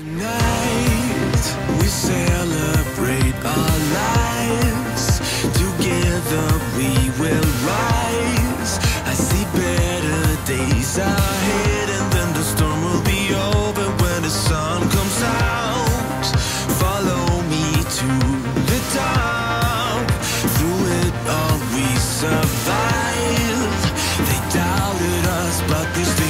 Tonight we celebrate our lives. Together we will rise. I see better days ahead, and then the storm will be over when the sun comes out. Follow me to the top. Through it all we survive. They doubted us, but they stay